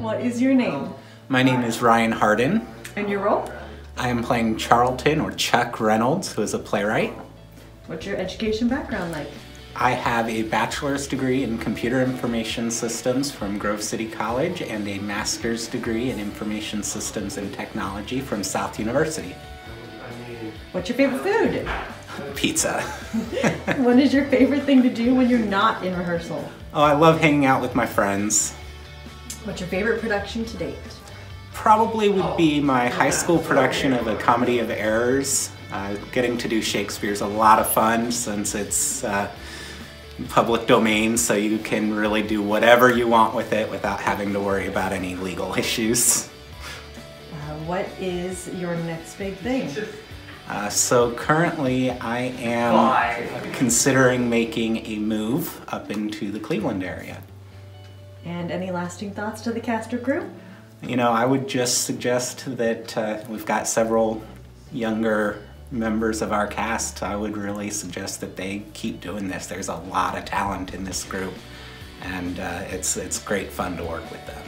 What is your name? My name is Ryan Harden. And your role? I am playing Charlton or Chuck Reynolds, who is a playwright. What's your education background like? I have a bachelor's degree in computer information systems from Grove City College and a master's degree in information systems and technology from South University. What's your favorite food? Pizza. what is your favorite thing to do when you're not in rehearsal? Oh, I love hanging out with my friends. What's your favorite production to date? Probably would be my high school production of A Comedy of Errors. Uh, getting to do Shakespeare's a lot of fun since it's uh, public domain, so you can really do whatever you want with it without having to worry about any legal issues. Uh, what is your next big thing? Uh, so currently I am considering making a move up into the Cleveland area. And any lasting thoughts to the cast or crew? You know, I would just suggest that uh, we've got several younger members of our cast. I would really suggest that they keep doing this. There's a lot of talent in this group and uh, it's, it's great fun to work with them.